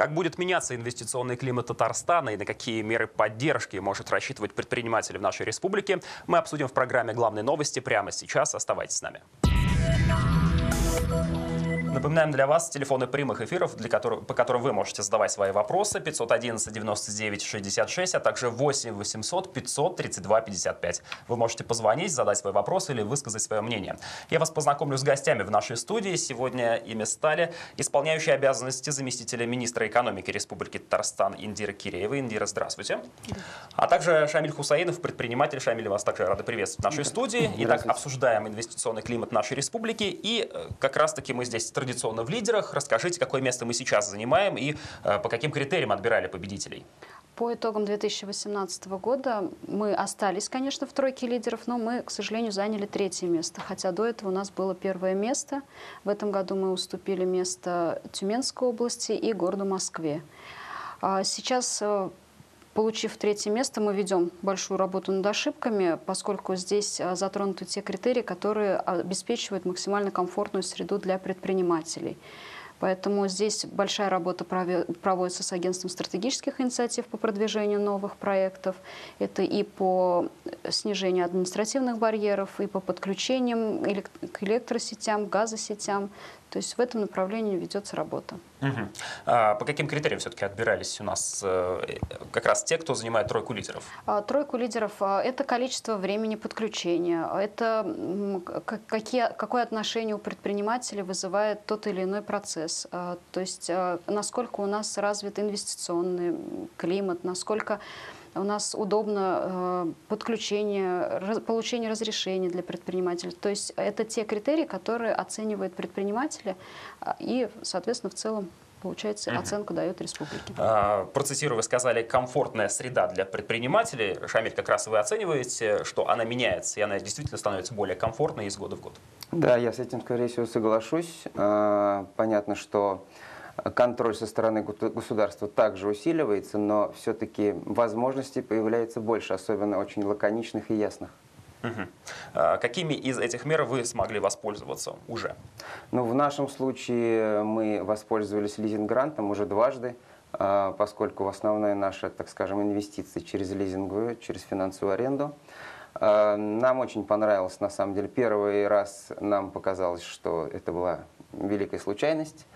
Как будет меняться инвестиционный климат Татарстана и на какие меры поддержки может рассчитывать предприниматели в нашей республике, мы обсудим в программе «Главные новости» прямо сейчас. Оставайтесь с нами. Напоминаем для вас телефоны прямых эфиров, для которых, по которым вы можете задавать свои вопросы. 511 99 66, а также 8 800 532 55. Вы можете позвонить, задать свой вопрос или высказать свое мнение. Я вас познакомлю с гостями в нашей студии. Сегодня ими стали исполняющие обязанности заместителя министра экономики Республики Татарстан Индира Киреева. Индира, здравствуйте. А также Шамиль Хусаинов, предприниматель. Шамиль, вас также рады приветствовать в нашей студии. Итак, обсуждаем инвестиционный климат нашей республики. И э, как раз-таки мы здесь традиционно в лидерах. Расскажите, какое место мы сейчас занимаем и э, по каким критериям отбирали победителей? По итогам 2018 года мы остались, конечно, в тройке лидеров, но мы, к сожалению, заняли третье место. Хотя до этого у нас было первое место. В этом году мы уступили место Тюменской области и городу Москве. А сейчас э, Получив третье место, мы ведем большую работу над ошибками, поскольку здесь а, затронуты те критерии, которые обеспечивают максимально комфортную среду для предпринимателей. Поэтому здесь большая работа проводится с агентством стратегических инициатив по продвижению новых проектов. Это и по снижению административных барьеров, и по подключениям к электросетям, газосетям. То есть в этом направлении ведется работа. Угу. А по каким критериям все-таки отбирались у нас э, как раз те, кто занимает тройку лидеров? А, тройку лидеров а, – это количество времени подключения, это какие, какое отношение у предпринимателя вызывает тот или иной процесс. А, то есть насколько у нас развит инвестиционный климат, насколько у нас удобно э, подключение, получение разрешения для предпринимателей. То есть это те критерии, которые оценивают предприниматели а, и, соответственно, в целом получается, угу. оценку дает республике. А, процессируя, вы сказали, комфортная среда для предпринимателей. Шамиль, как раз вы оцениваете, что она меняется, и она действительно становится более комфортной из года в год. Да, я с этим, скорее всего, соглашусь. А, понятно, что контроль со стороны государства также усиливается, но все-таки возможностей появляется больше, особенно очень лаконичных и ясных. Угу. А какими из этих мер вы смогли воспользоваться уже? Ну, в нашем случае мы воспользовались лизинг-грантом уже дважды, а, поскольку основная наша, так скажем, инвестиция через лизинговую, через финансовую аренду. А, нам очень понравилось, на самом деле, первый раз нам показалось, что это была великая случайность.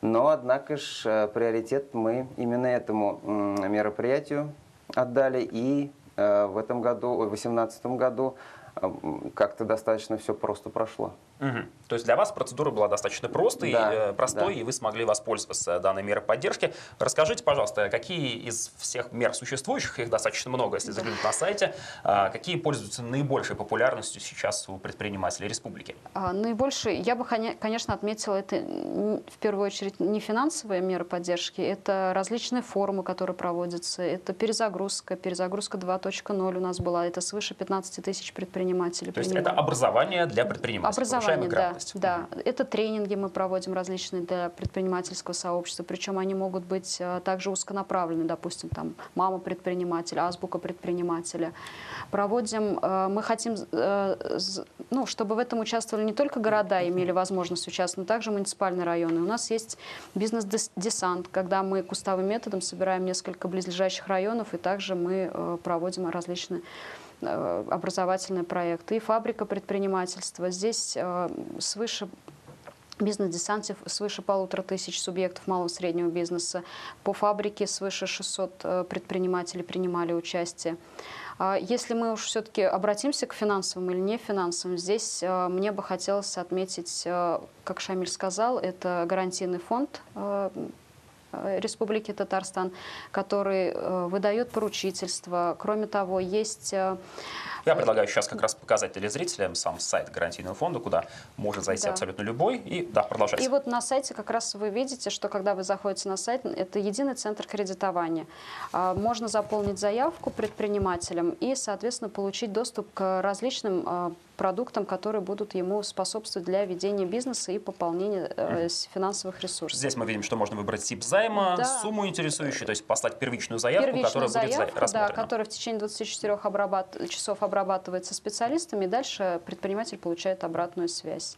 Но, однако же, э, приоритет мы именно этому мероприятию отдали. И э, в этом году, в 2018 году э, как-то достаточно все просто прошло. Угу. То есть для вас процедура была достаточно простой, да, э, простой, да. и вы смогли воспользоваться данной мерой поддержки. Расскажите, пожалуйста, какие из всех мер существующих, их достаточно много, если заглянуть на сайте, а, какие пользуются наибольшей популярностью сейчас у предпринимателей республики? А, наибольший, я бы, конечно, отметила, это в первую очередь не финансовые меры поддержки, это различные форумы, которые проводятся, это перезагрузка, перезагрузка 2.0 у нас была, это свыше 15 тысяч предпринимателей. То есть это образование для предпринимателей? Образование образование, да, да. Это тренинги мы проводим различные для предпринимательского сообщества, причем они могут быть э, также узконаправлены, допустим, там мама предпринимателя, азбука предпринимателя. Проводим, э, мы хотим, э, ну, чтобы в этом участвовали не только города имели возможность участвовать, но также муниципальные районы. У нас есть бизнес-десант, когда мы кустовым методом собираем несколько близлежащих районов, и также мы проводим различные образовательные проекты, и фабрика предпринимательства. Здесь э, свыше бизнес-десанте свыше полутора тысяч субъектов малого и среднего бизнеса. По фабрике свыше 600 э, предпринимателей принимали участие. А если мы уж все-таки обратимся к финансовым или не финансовым, здесь мне бы хотелось отметить, как Шамиль сказал, это гарантийный фонд Э, Республики Татарстан, который э, выдает поручительство. Кроме того, есть... Я предлагаю сейчас как раз показать телезрителям сам сайт гарантийного фонда, куда может зайти да. абсолютно любой. И да, продолжайте. И вот на сайте как раз вы видите, что когда вы заходите на сайт, это единый центр кредитования. А, можно заполнить заявку предпринимателям и, соответственно, получить доступ к различным продуктам, которые будут ему способствовать для ведения бизнеса и пополнения э, финансовых ресурсов. Здесь мы видим, что можно выбрать тип займа, да. сумму интересующую, то есть послать первичную заявку, первичную которая заявку, будет рассмотрена. Да, которая в течение 24 обрабат... часов обрабатывается специалистами, и дальше предприниматель получает обратную связь.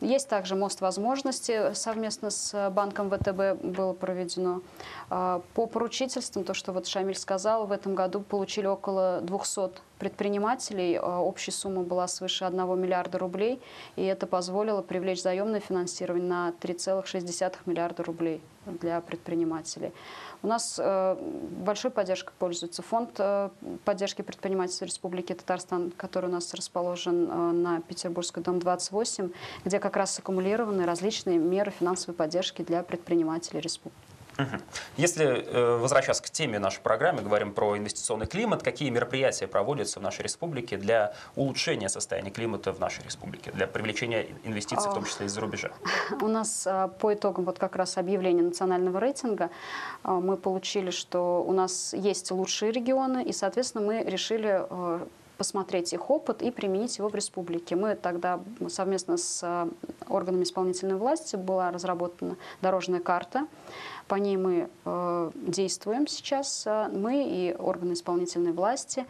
Есть также мост возможности совместно с банком ВТБ было проведено. А, по поручительствам, то, что вот Шамиль сказал, в этом году получили около 200 предпринимателей. А, общая сумма была свыше 1 миллиарда рублей, и это позволило привлечь заемное финансирование на 3,6 миллиарда рублей для предпринимателей. У нас э, большой поддержкой пользуется фонд э, поддержки предпринимательства Республики Татарстан, который у нас расположен э, на Петербургской дом 28, где как раз аккумулированы различные меры финансовой поддержки для предпринимателей республики. Если э, возвращаться к теме нашей программы, говорим про инвестиционный климат, какие мероприятия проводятся в нашей республике для улучшения состояния климата в нашей республике, для привлечения инвестиций, в том числе из-за рубежа? У нас э, по итогам вот как раз объявления национального рейтинга э, мы получили, что у нас есть лучшие регионы, и, соответственно, мы решили посмотреть их опыт и применить его в республике. Мы тогда совместно с органами исполнительной власти была разработана дорожная карта, по ней мы э, действуем сейчас, э, мы и органы исполнительной власти.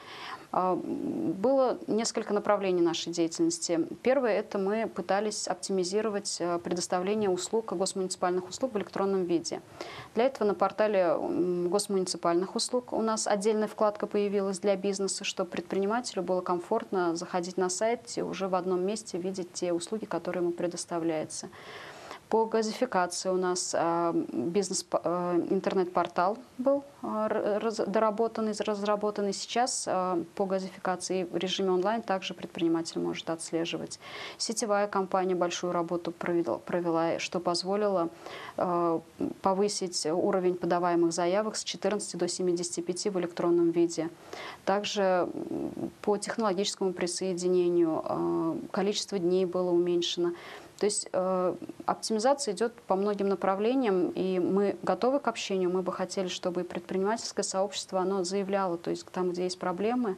Э, было несколько направлений нашей деятельности. Первое – это мы пытались оптимизировать э, предоставление услуг, госмуниципальных услуг в электронном виде. Для этого на портале госмуниципальных услуг у нас отдельная вкладка появилась для бизнеса, чтобы предпринимателю было комфортно заходить на сайт и уже в одном месте видеть те услуги, которые ему предоставляются. По газификации у нас а, бизнес а, интернет-портал был а, доработанный, разработанный. Сейчас по газификации в режиме онлайн также предприниматель может отслеживать. Сетевая компания большую работу провела что позволило повысить уровень подаваемых заявок с 14 до 75 в электронном виде. Также по технологическому присоединению количество дней было уменьшено. То есть э, оптимизация идет по многим направлениям, и мы готовы к общению. Мы бы хотели, чтобы предпринимательское сообщество оно заявляло, то есть там, где есть проблемы,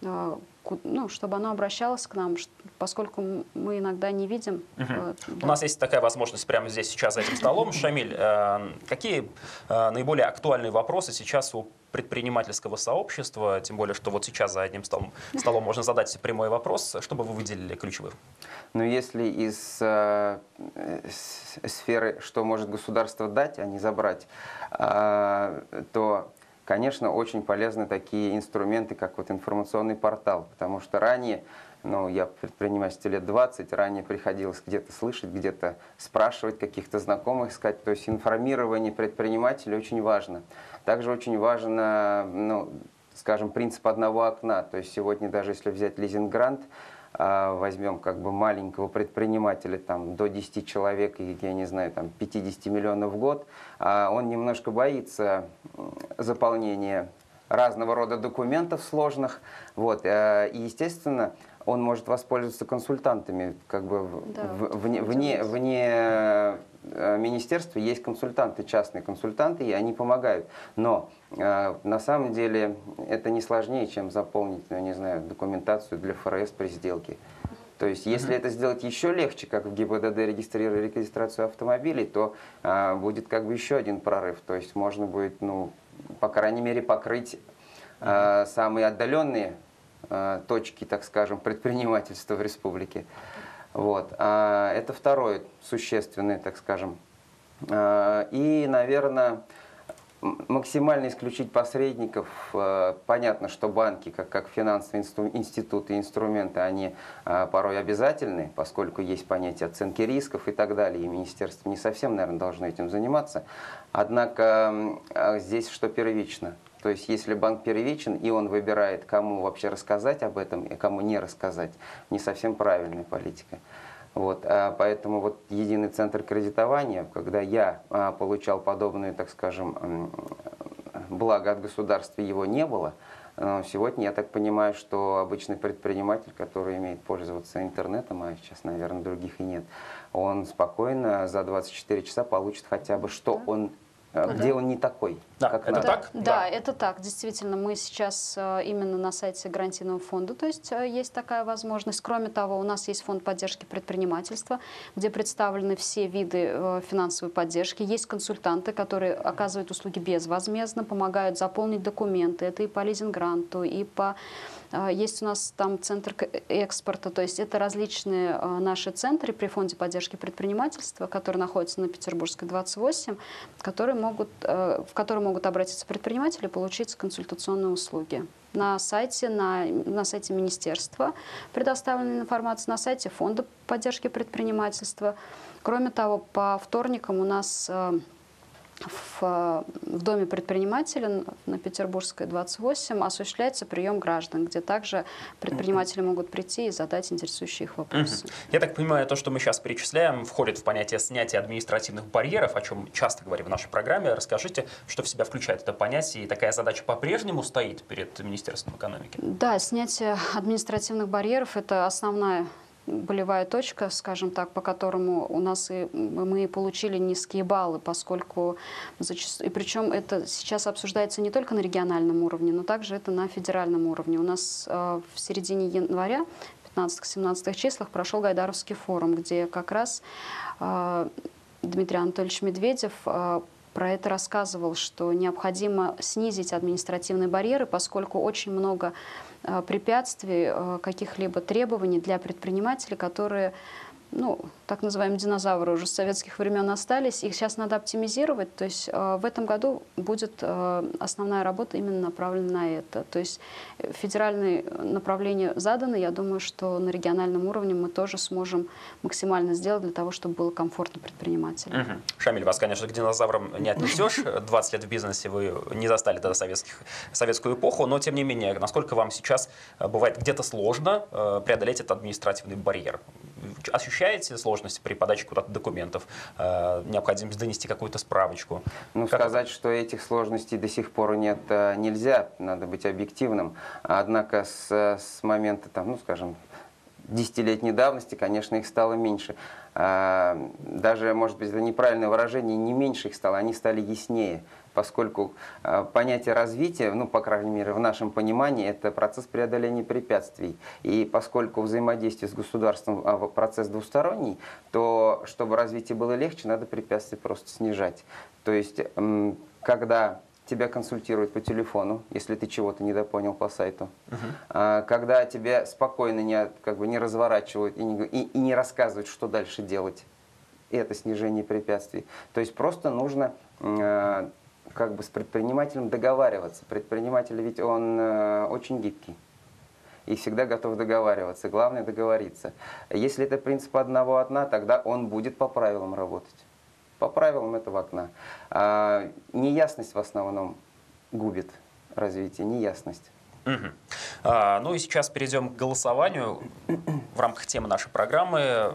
э, ну, чтобы оно обращалось к нам, поскольку мы иногда не видим. Угу. Э, да. У нас есть такая возможность прямо здесь сейчас за этим столом. Шамиль, э, какие э, наиболее актуальные вопросы сейчас у предпринимательского сообщества, тем более, что вот сейчас за одним столом, столом можно задать прямой вопрос, чтобы вы выделили ключевых? Ну, если из э, сферы, что может государство дать, а не забрать, э, то, конечно, очень полезны такие инструменты, как вот информационный портал, потому что ранее ну, я предприниматель лет 20, ранее приходилось где-то слышать, где-то спрашивать каких-то знакомых, искать. То есть информирование предпринимателя очень важно. Также очень важно, ну, скажем, принцип одного окна. То есть сегодня даже если взять лизинг-грант, возьмем как бы маленького предпринимателя там, до 10 человек, и, я не знаю, там, 50 миллионов в год, а он немножко боится заполнения разного рода документов сложных. Вот. Э, и, естественно, он может воспользоваться консультантами. Как бы да, вне, вне, вне э, министерства есть консультанты, частные консультанты, и они помогают. Но э, на самом деле это не сложнее, чем заполнить, ну, не знаю, документацию для ФРС при сделке. То есть, если mm-hmm. это сделать еще легче, как в ГИБДД регистрировали регистрацию автомобилей, то э, будет как бы еще один прорыв. То есть, можно будет, ну, по крайней мере, покрыть э, самые отдаленные Э, точки, так скажем, предпринимательства в республике. Вот. А это второй существенный, так скажем. Э, и, наверное, максимально исключить посредников. Э, понятно, что банки, как, как финансовые институты инструменты, они порой обязательны, поскольку есть понятие оценки рисков и так далее, и министерство не совсем, наверное, должно этим заниматься. Однако здесь что первично? То есть если банк первичен, и он выбирает, кому вообще рассказать об этом и кому не рассказать, не совсем правильная политика. Вот, а поэтому вот единый центр кредитования, когда я а, получал подобные, так скажем, благо от государства его не было, но сегодня я так понимаю, что обычный предприниматель, который имеет пользоваться интернетом, а сейчас, наверное, других и нет, он спокойно за 24 часа получит хотя бы, что он ну, где да. он не такой. Да, как это надо. так? Да, да, это так. Действительно, мы сейчас э, именно на сайте гарантийного фонда, то есть э, есть такая возможность. Кроме того, у нас есть фонд поддержки предпринимательства, где представлены все виды э, финансовой поддержки. Есть консультанты, которые оказывают услуги безвозмездно, помогают заполнить документы. Это и по лизинг-гранту, и по есть у нас там центр экспорта, то есть это различные а, наши центры при фонде поддержки предпринимательства, которые находятся на Петербургской 28, которые могут, э, в которые могут обратиться предприниматели и получить консультационные услуги на сайте, на, на сайте министерства предоставлена информация, на сайте фонда поддержки предпринимательства. Кроме того, по вторникам у нас э, в, в Доме предпринимателя на Петербургской 28 осуществляется прием граждан, где также предприниматели могут прийти и задать интересующие их вопросы. Я так понимаю, то, что мы сейчас перечисляем, входит в понятие снятия административных барьеров, о чем часто говорим в нашей программе. Расскажите, что в себя включает это понятие, и такая задача по-прежнему стоит перед Министерством экономики? Да, снятие административных барьеров – это основная болевая точка, скажем так, по которому у нас и мы получили низкие баллы, поскольку зачастую, и причем это сейчас обсуждается не только на региональном уровне, но также это на федеральном уровне. У нас э, в середине января 15-17 числах прошел Гайдаровский форум, где как раз э, Дмитрий Анатольевич Медведев э, про это рассказывал, что необходимо снизить административные барьеры, поскольку очень много препятствий, э, каких-либо требований для предпринимателей, которые ну, так называемые динозавры уже с советских времен остались, их сейчас надо оптимизировать. То есть э, в этом году будет э, основная работа именно направлена на это. То есть э, федеральные направления заданы. Я думаю, что на региональном уровне мы тоже сможем максимально сделать для того, чтобы было комфортно предпринимателям. Угу. Шамиль, вас, конечно, к динозаврам не отнесешь. 20 лет в бизнесе вы не застали тогда советских, советскую эпоху, но тем не менее, насколько вам сейчас бывает где-то сложно преодолеть этот административный барьер? Ощущаете сложности при подаче куда-то документов, э, необходимость донести какую-то справочку? Ну, как... сказать, что этих сложностей до сих пор нет, э, нельзя, надо быть объективным. Однако с, с момента, там, ну, скажем, десятилетней давности, конечно, их стало меньше. Даже, может быть, это неправильное выражение, не меньше их стало, они стали яснее поскольку э, понятие развития, ну, по крайней мере, в нашем понимании, это процесс преодоления препятствий. И поскольку взаимодействие с государством а, процесс двусторонний, то, чтобы развитие было легче, надо препятствия просто снижать. То есть, когда тебя консультируют по телефону, если ты чего-то недопонял по сайту. Uh-huh. Когда тебя спокойно не, как бы не разворачивают и не, и, и не рассказывают, что дальше делать. И это снижение препятствий. То есть просто нужно э, как бы с предпринимателем договариваться. Предприниматель ведь он э, очень гибкий и всегда готов договариваться. Главное договориться. Если это принцип одного окна, тогда он будет по правилам работать. По правилам этого окна. А, неясность в основном губит развитие, неясность. Угу. А, ну и сейчас перейдем к голосованию в рамках темы нашей программы.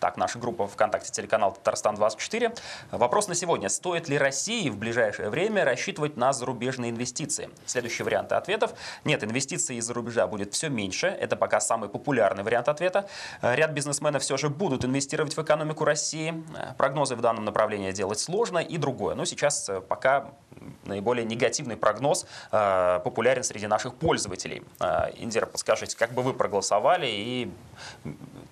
Так, наша группа ВКонтакте телеканал Татарстан-24. Вопрос на сегодня. Стоит ли России в ближайшее время рассчитывать на зарубежные инвестиции? Следующие варианты ответов. Нет, инвестиций из-за рубежа будет все меньше. Это пока самый популярный вариант ответа. Ряд бизнесменов все же будут инвестировать в экономику России. Прогнозы в данном направлении делать сложно. И другое. Но сейчас э, пока наиболее негативный прогноз э, популярен среди наших пользователей. Э, Индира, подскажите, как бы вы проголосовали и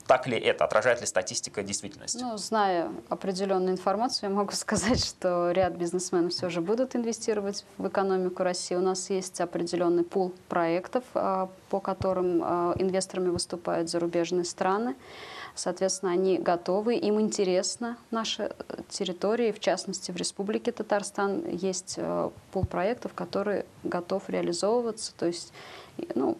так ли это, отражает ли статистика действительность? Ну, зная определенную информацию, я могу сказать, что ряд бизнесменов все же будут инвестировать в экономику России. У нас есть определенный пул проектов, э, по которым инвесторами выступают зарубежные страны. Соответственно, они готовы, им интересно наша э, территория, в частности, в Республике Татарстан есть э, пул проектов, который готов реализовываться, то есть, ну,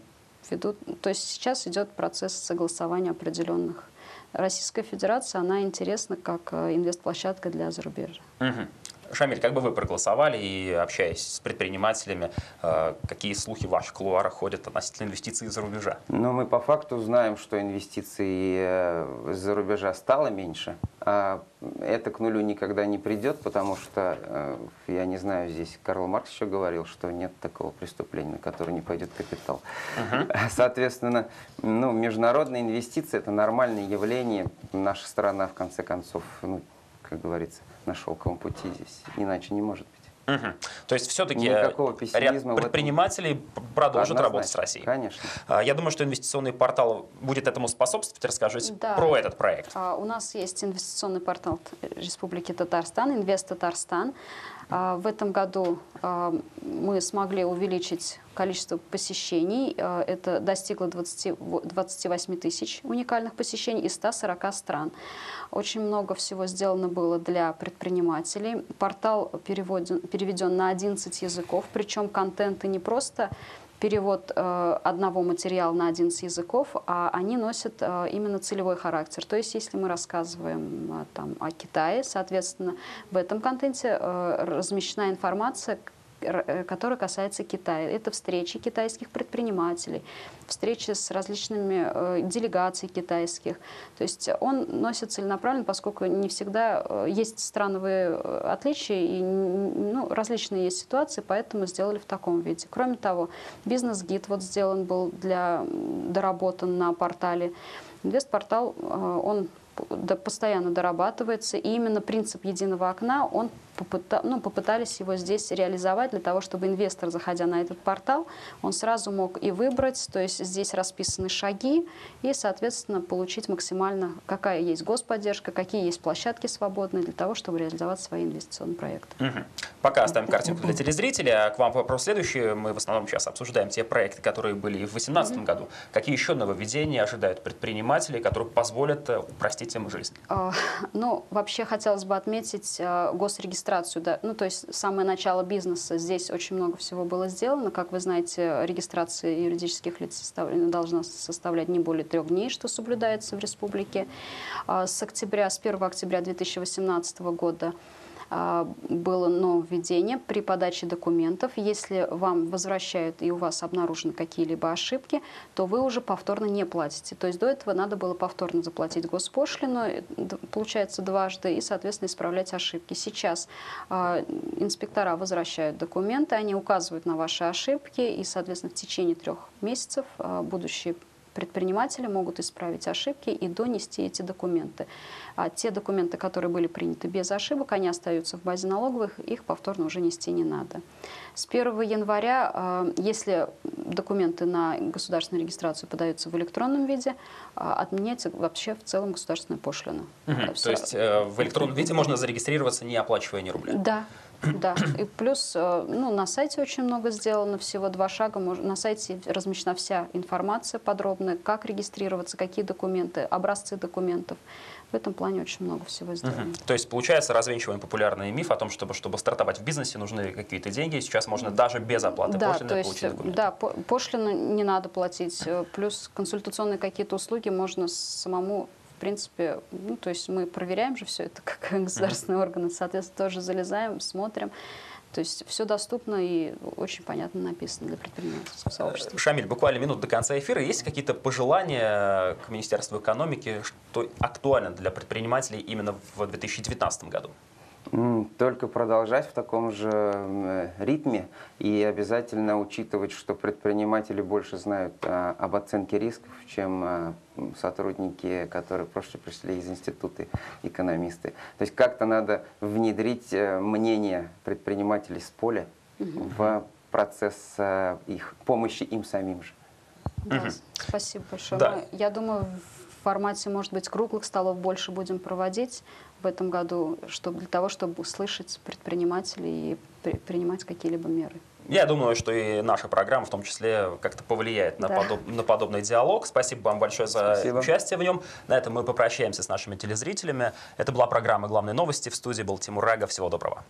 ведут, то есть сейчас идет процесс согласования определенных. Российская Федерация, она интересна как э, инвестплощадка для зарубежья. Угу. Шамиль, как бы вы проголосовали и общаясь с предпринимателями, э, какие слухи в ваших кулуарах ходят относительно инвестиций из-за рубежа? Ну, мы по факту знаем, что инвестиций э, из-за рубежа стало меньше. А это к нулю никогда не придет, потому что, э, я не знаю, здесь Карл Маркс еще говорил, что нет такого преступления, на которое не пойдет капитал. Uh-huh. Соответственно, ну, международные инвестиции – это нормальное явление. Наша страна, в конце концов, ну, как говорится, на шелковом пути здесь. Иначе не может быть. Угу. То есть все-таки ряд предпринимателей продолжат работать с Россией. Конечно. А, я думаю, что инвестиционный портал будет этому способствовать. Расскажите да. про этот проект. А, у нас есть инвестиционный портал Республики Татарстан, Инвест Татарстан. А, В этом году а, мы смогли увеличить количество посещений. А, Это достигло 20 во- 28 тысяч уникальных посещений из 140 стран. Очень много всего сделано было для предпринимателей. Портал переводен- переведен на 11 языков, причем контенты не просто перевод э, одного материала на 11 языков, а они носят э, именно целевой характер. То есть, если мы рассказываем э, там, о Китае, соответственно, в этом контенте размещена информация, э, которая касается Китая. Это встречи китайских предпринимателей, встречи с различными э, делегаций китайских. То есть он носит целенаправленно, поскольку не всегда э, есть страновые отличия и ну, различные есть ситуации, поэтому сделали в таком виде. Кроме того, бизнес-гид вот сделан был для доработан на портале. Инвестпортал, он постоянно дорабатывается, и именно принцип единого окна, он попыта- ну, попытались его здесь реализовать для того, чтобы инвестор, заходя на этот портал, он сразу мог и выбрать, то есть здесь расписаны шаги, и, соответственно, получить максимально, какая есть господдержка, какие есть площадки свободные для того, чтобы реализовать свои инвестиционные проекты. Мгм. Пока оставим картинку для телезрителя. А К вам вопрос следующий. Мы в основном сейчас обсуждаем те проекты, которые были в 2018 году. Какие еще нововведения ожидают предпринимателей, которые позволят э, упростить им жизнь? А, Ну, вообще хотелось бы отметить а, госрегистрацию, да, ну, то есть самое начало бизнеса. Здесь очень много всего было сделано. Как вы знаете, регистрация юридических лиц составлена- должна составлять не более трех дней, что соблюдается в республике. А, С октября, с 1 октября 2018 года было нововведение при подаче документов. Если вам возвращают и у вас обнаружены какие-либо ошибки, то вы уже повторно не платите. То есть до этого надо было повторно заплатить госпошлину, э, получается дважды, и, соответственно, исправлять ошибки. Сейчас а, инспектора возвращают документы, они указывают на ваши ошибки, и, соответственно, в течение трех месяцев а, будущие предприниматели могут исправить ошибки и донести эти документы. А те документы, которые были приняты без ошибок, они остаются в базе налоговых, их повторно уже нести не надо. С 1 января, а, если документы на государственную регистрацию подаются в электронном виде, а, отменяется вообще в целом государственная пошлина. А, То есть э, в электронном виде можно зарегистрироваться, не оплачивая ни рубля. да, да. И плюс, э, ну, на сайте очень много сделано, всего два шага. На сайте размещена вся информация подробная, как регистрироваться, какие документы, образцы документов. В этом плане очень много всего сделано. Мгм. То есть, получается, развенчиваем популярный миф о том, чтобы, чтобы стартовать в бизнесе, нужны какие-то деньги. Сейчас можно даже без оплаты Да, пошлины то есть, получить документы. да, по- пошлину не надо платить, э, плюс консультационные какие-то услуги можно самому, в принципе, ну, то есть мы проверяем же все это как государственные органы, соответственно, тоже залезаем, смотрим. То есть все доступно и очень понятно написано для предпринимательского сообщества. Шамиль, буквально минут до конца эфира. Есть какие-то пожелания к Министерству экономики, что актуально для предпринимателей именно в 2019 году? Только продолжать в таком же м, ритме и обязательно учитывать, что предприниматели больше знают а, об оценке рисков, чем а, сотрудники, которые просто пришли из института экономисты. То есть как-то надо внедрить э, мнение предпринимателей с поля в процесс э, их помощи им самим же. Да, спасибо большое. Да. Мы, я думаю, в формате, может быть, круглых столов больше будем проводить в этом году, чтобы, для того, чтобы услышать предпринимателей и при- принимать какие-либо меры. Я думаю, что и наша программа в том числе как-то повлияет на, Да. подоб- на подобный диалог. Спасибо вам большое за Спасибо. участие в нем. На этом мы попрощаемся с нашими телезрителями. Это была программа «Главные новости». В студии был Тимур Рага. Всего доброго.